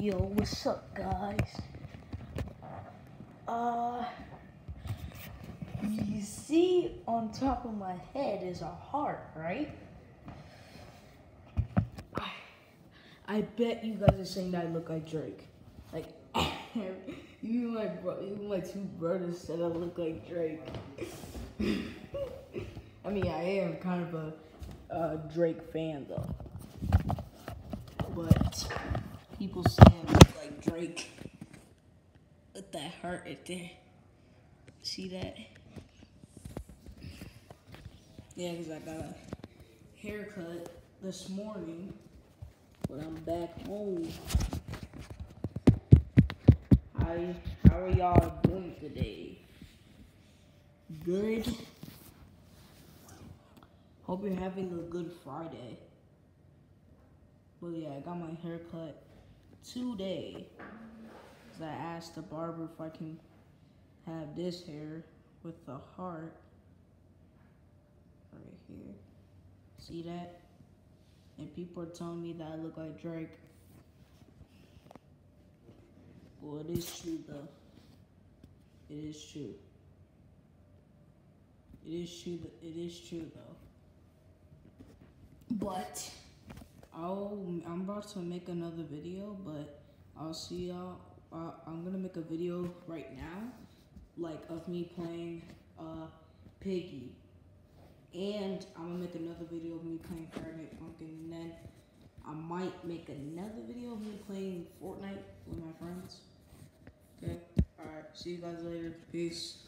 Yo, what's up, guys? Uh, you see on top of my head is a heart, right? I, I bet you guys are saying that I look like Drake. Like, even my bro, even my two brothers said I look like Drake. I mean, I am kind of a, a Drake fan though, but people say I look like Drake with that heart right there. See that? Yeah, because I got a haircut this morning, but I'm back home. How, how are y'all doing today? Good? Hope you're having a good Friday. But yeah, I got my haircut today. Cause I asked the barber if I can have this hair with the heart right here. See that? And people are telling me that I look like Drake. Well, it is true though. It is true. It is true. It is true though. But I'll. I'm about to make another video, but I'll see y'all. Uh, I'm gonna make a video right now, like of me playing uh Piggy, and I'm gonna make another video of me playing Fahrenheit Pumpkin, and then I might make another video of me playing Fortnite with my friends. Okay. All right. See you guys later. Peace.